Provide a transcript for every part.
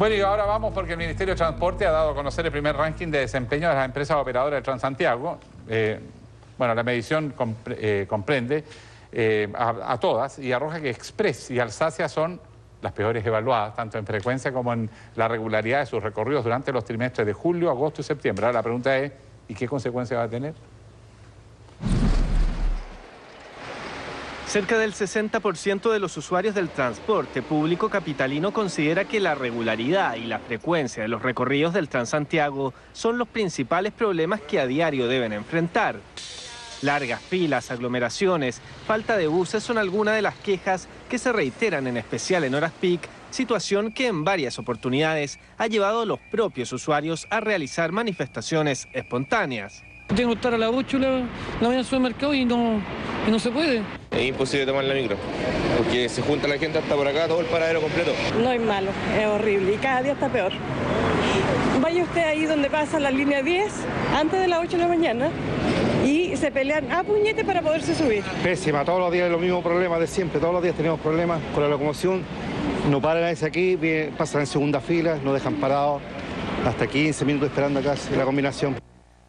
Bueno, y ahora vamos porque el Ministerio de Transporte ha dado a conocer el primer ranking de desempeño de las empresas operadoras de Transantiago. Eh, bueno, la medición eh, comprende eh, a, todas y arroja que Express y Alsacia son las peores evaluadas, tanto en frecuencia como en la regularidad de sus recorridos durante los trimestres de julio, agosto y septiembre. Ahora la pregunta es, ¿y qué consecuencias va a tener? Cerca del 60% de los usuarios del transporte público capitalino considera que la regularidad y la frecuencia de los recorridos del Transantiago son los principales problemas que a diario deben enfrentar. Largas filas, aglomeraciones, falta de buses son algunas de las quejas que se reiteran en especial en horas peak, situación que en varias oportunidades ha llevado a los propios usuarios a realizar manifestaciones espontáneas. Tengo que estar a las 8 la, la el supermercado y no, y no se puede. Es imposible tomar la micro, porque se junta la gente hasta por acá, todo el paradero completo. No es malo, es horrible y cada día está peor. Vaya usted ahí donde pasa la línea 10, antes de las 8 de la mañana, y se pelean a puñete para poderse subir. Pésima, todos los días los mismos problemas de siempre, todos los días tenemos problemas con la locomoción, no paran a veces aquí, pasan en segunda fila, nos dejan parados hasta 15 minutos esperando acá la combinación.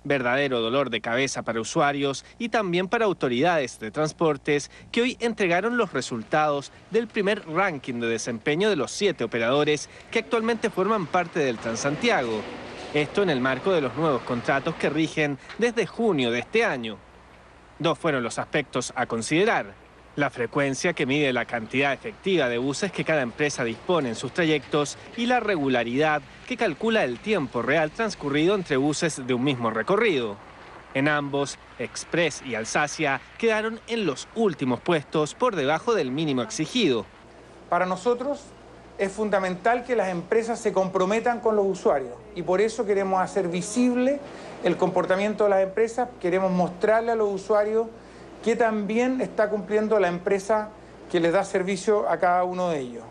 Verdadero dolor de cabeza para usuarios y también para autoridades de transportes que hoy entregaron los resultados del primer ranking de desempeño de los siete operadores que actualmente forman parte del Transantiago. Esto en el marco de los nuevos contratos que rigen desde junio de este año. Dos fueron los aspectos a considerar. La frecuencia que mide la cantidad efectiva de buses que cada empresa dispone en sus trayectos y la regularidad que calcula el tiempo real transcurrido entre buses de un mismo recorrido. En ambos, Express y Alsacia quedaron en los últimos puestos por debajo del mínimo exigido. Para nosotros es fundamental que las empresas se comprometan con los usuarios y por eso queremos hacer visible el comportamiento de las empresas, queremos mostrarle a los usuarios que también está cumpliendo la empresa que les da servicio a cada uno de ellos.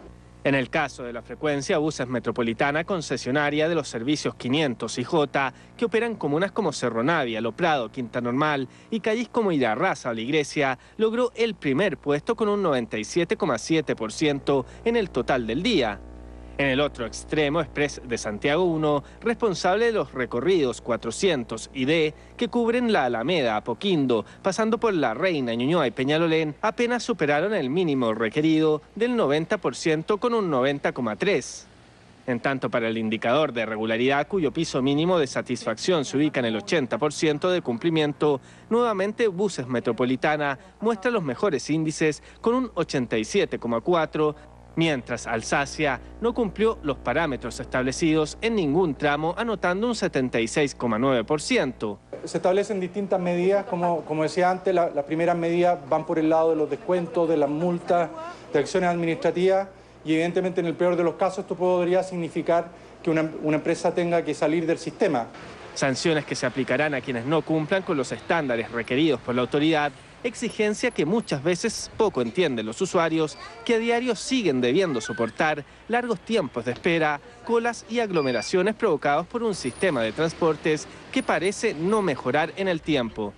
En el caso de la frecuencia, Buses Metropolitana, concesionaria de los servicios 500 y J, que operan comunas como Cerro Navia, Lo Prado, Quinta Normal y calles como Irarraza o La Iglesia, logró el primer puesto con un 97,7% en el total del día. En el otro extremo, Express de Santiago 1, responsable de los recorridos 400 y D que cubren la Alameda, Apoquindo, pasando por La Reina, Ñuñoa y Peñalolén, apenas superaron el mínimo requerido del 90% con un 90,3%. En tanto, para el indicador de regularidad, cuyo piso mínimo de satisfacción se ubica en el 80% de cumplimiento, nuevamente Buses Metropolitana muestra los mejores índices con un 87,4%, mientras Alsacia no cumplió los parámetros establecidos en ningún tramo, anotando un 76,9%. Se establecen distintas medidas, como, como decía antes, las primeras medidas van por el lado de los descuentos, de las multas, de acciones administrativas, y evidentemente en el peor de los casos esto podría significar que una, una empresa tenga que salir del sistema. Sanciones que se aplicarán a quienes no cumplan con los estándares requeridos por la autoridad exigencia que muchas veces poco entienden los usuarios que a diario siguen debiendo soportar largos tiempos de espera, colas y aglomeraciones provocados por un sistema de transportes que parece no mejorar en el tiempo.